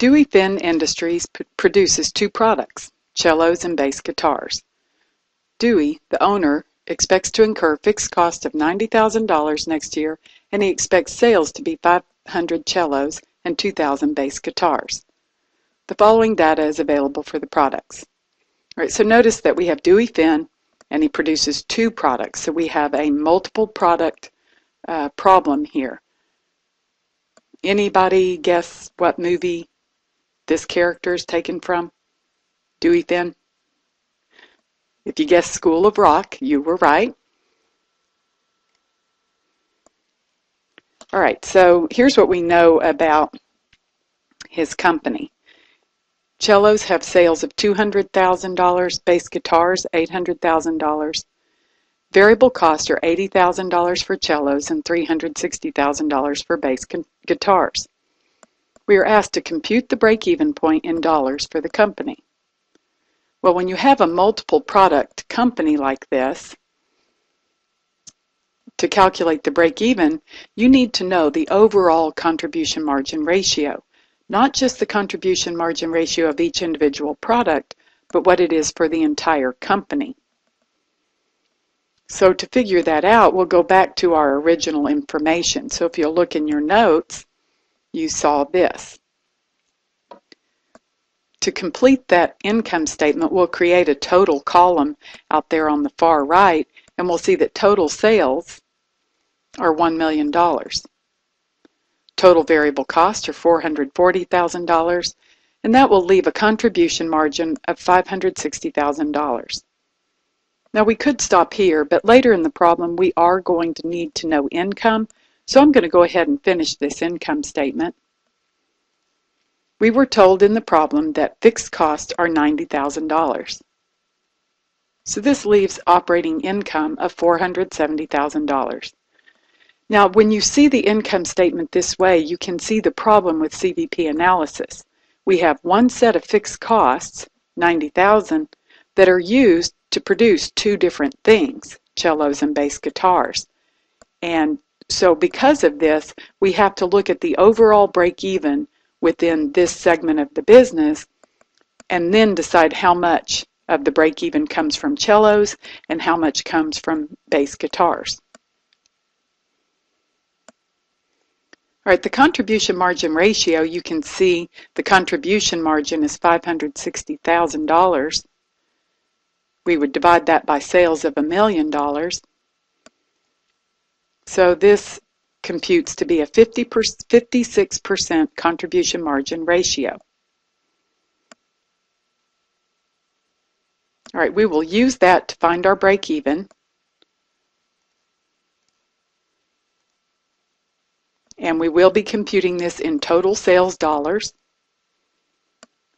Dewey Finn Industries produces two products, cellos and bass guitars. Dewey, the owner, expects to incur fixed costs of $90,000 next year and he expects sales to be 500 cellos and 2,000 bass guitars. The following data is available for the products. All right, so notice that we have Dewey Finn and he produces two products. So we have a multiple product uh, problem here. Anybody guess what movie this character is taken from? Dewey Finn? If you guessed School of Rock, you were right. All right, so here's what we know about his company. Cellos have sales of $200,000, bass guitars $800,000. Variable costs are $80,000 for cellos and $360,000 for bass guitars. We are asked to compute the break-even point in dollars for the company. Well, when you have a multiple product company like this, to calculate the break-even, you need to know the overall contribution margin ratio, not just the contribution margin ratio of each individual product, but what it is for the entire company. So to figure that out, we'll go back to our original information. So if you'll look in your notes, you saw this. To complete that income statement, we'll create a total column out there on the far right, and we'll see that total sales are $1 million. Total variable costs are $440,000, and that will leave a contribution margin of $560,000. Now we could stop here, but later in the problem we are going to need to know income, so I'm going to go ahead and finish this income statement. We were told in the problem that fixed costs are $90,000. So this leaves operating income of $470,000. Now, when you see the income statement this way, you can see the problem with CVP analysis. We have one set of fixed costs, 90,000, that are used to produce two different things, cellos and bass guitars. And so because of this, we have to look at the overall break even within this segment of the business and then decide how much of the break even comes from cellos and how much comes from bass guitars. All right, the contribution margin ratio, you can see the contribution margin is $560,000. We would divide that by sales of a million dollars. So this computes to be a 50 56% contribution margin ratio. All right, we will use that to find our break even. And we will be computing this in total sales dollars.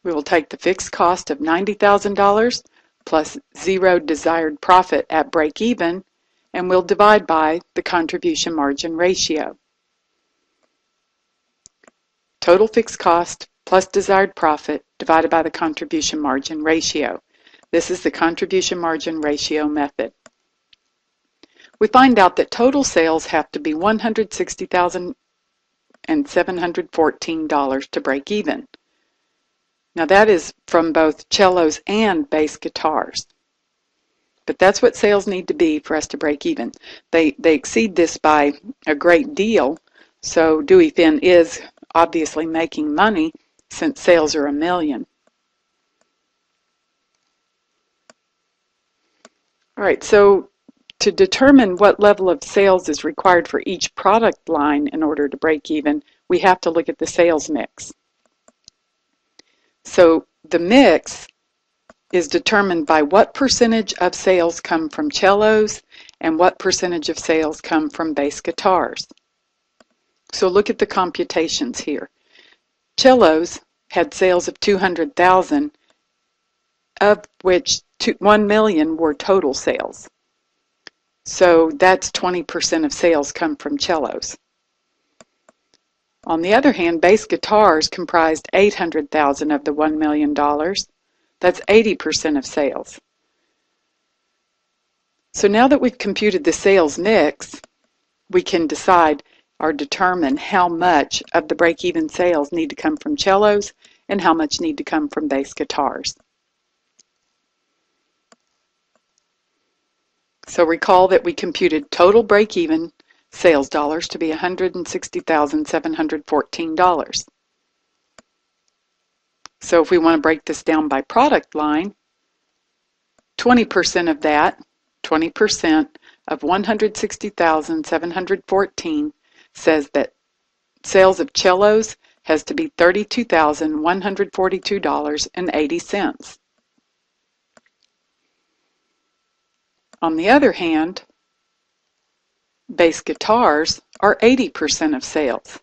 We will take the fixed cost of $90,000 plus zero desired profit at break even and we'll divide by the contribution margin ratio. Total fixed cost plus desired profit divided by the contribution margin ratio. This is the contribution margin ratio method. We find out that total sales have to be $160,714 to break even. Now that is from both cellos and bass guitars. But that's what sales need to be for us to break even. They, they exceed this by a great deal, so Dewey Finn is obviously making money since sales are a million. All right, so to determine what level of sales is required for each product line in order to break even, we have to look at the sales mix. So the mix is determined by what percentage of sales come from cellos and what percentage of sales come from bass guitars. So look at the computations here. Cellos had sales of 200,000 of which 1 million were total sales. So that's 20% of sales come from cellos. On the other hand, bass guitars comprised 800,000 of the $1 million that's 80% of sales. So now that we've computed the sales mix, we can decide or determine how much of the break-even sales need to come from cellos and how much need to come from bass guitars. So recall that we computed total break-even sales dollars to be $160,714. So if we want to break this down by product line, 20% of that, 20% of 160,714 says that sales of cellos has to be $32,142.80. On the other hand, bass guitars are 80% of sales.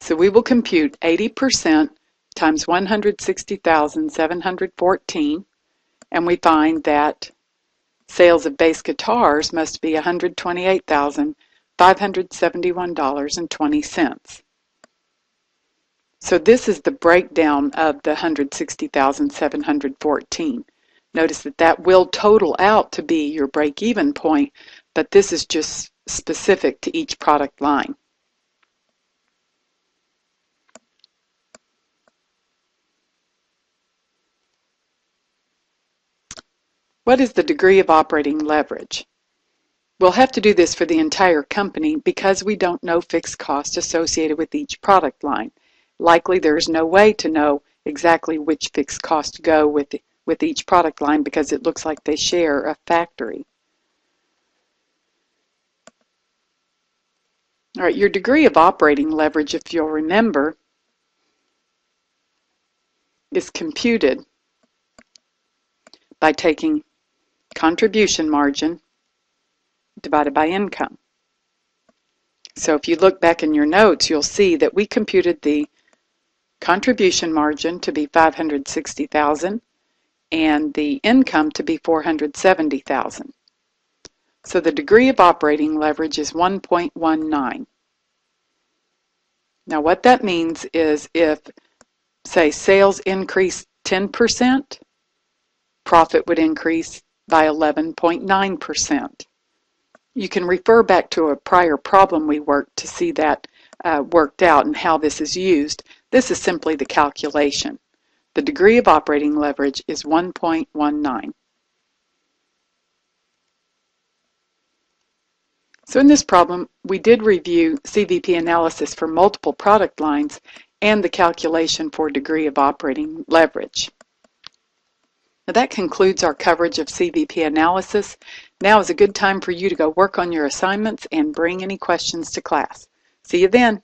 So we will compute 80% times 160,714 and we find that sales of bass guitars must be $128,571.20. So this is the breakdown of the 160,714. Notice that that will total out to be your break-even point, but this is just specific to each product line. What is the degree of operating leverage? We'll have to do this for the entire company because we don't know fixed costs associated with each product line. Likely there is no way to know exactly which fixed costs go with, with each product line because it looks like they share a factory. All right, your degree of operating leverage, if you'll remember, is computed by taking contribution margin divided by income. So if you look back in your notes, you'll see that we computed the contribution margin to be 560,000 and the income to be 470,000. So the degree of operating leverage is 1.19. Now what that means is if, say, sales increase 10%, profit would increase by 11.9%. You can refer back to a prior problem we worked to see that uh, worked out and how this is used. This is simply the calculation. The degree of operating leverage is 1.19. So in this problem, we did review CVP analysis for multiple product lines and the calculation for degree of operating leverage. Now that concludes our coverage of CVP analysis. Now is a good time for you to go work on your assignments and bring any questions to class. See you then.